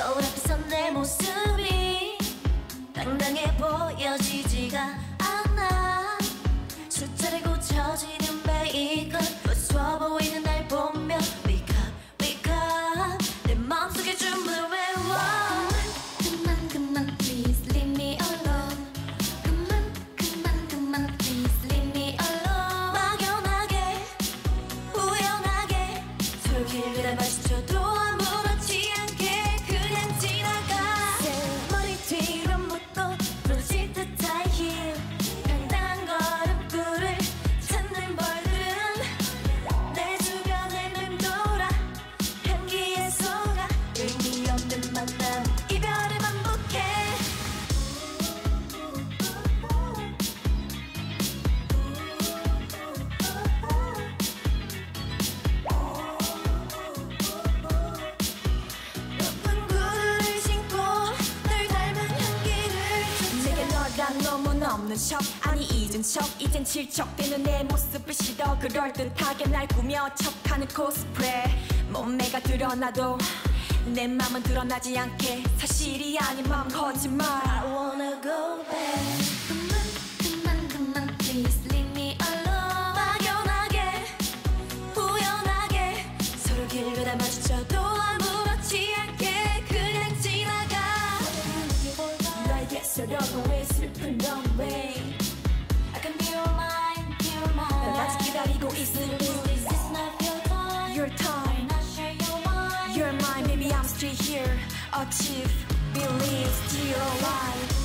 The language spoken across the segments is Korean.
거울 앞에서 내 모습이 당당해 보여지지가 않아. 숫자를 고쳐지는 매일건 부스워 보이는 날 보며 Wake up, wake up. 내 마음속에 춤을 외워. 그만 그만 please 그만 그만 그만 please 막연하게 우연하게 서로 길을 마주쳐도 내게 너랑 너무 없는 척. 아니 잊은 척. 이젠 질척대는 내 모습을 싫어. 그럴듯하게 날 꾸며 척하는 코스프레. 몸매가 드러나도 내 맘은 드러나지 않게. 사실이 아닌 맘 거짓말 서러운 왜 슬픈 runway I can be your mind, be your mind 난 아직 기다리고 있을게 Is this not your time? Your time Not share your mind You're mine baby I'm still here Achieve Believe Still alive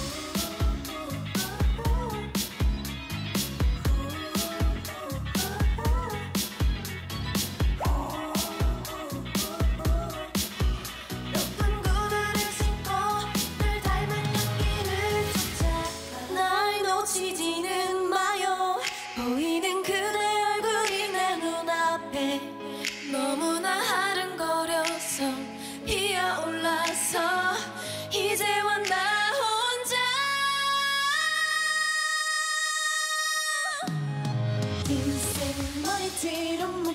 눈앞에 너무나 아른거려서 피어올라서 이제와 나 혼자 인생 머리 뒤로 묶고 부러질 듯한 힘